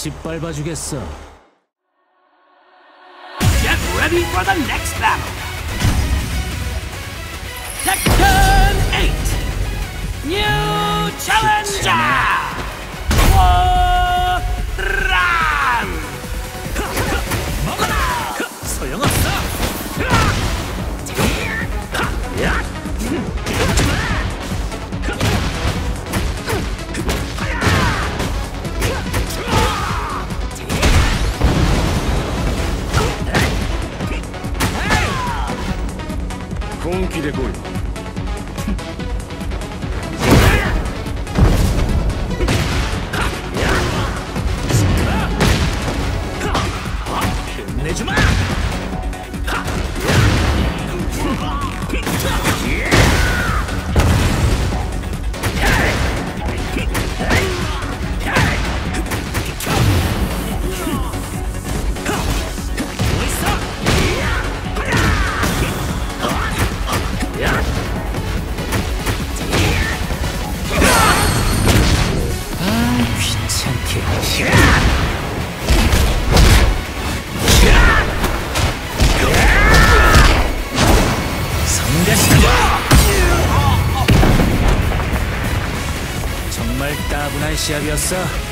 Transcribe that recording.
짓밟아 주겠어. Get ready for the next battle. Tekken 8. New Challenger. 本気で来い。 정말 따분한 시합이었어.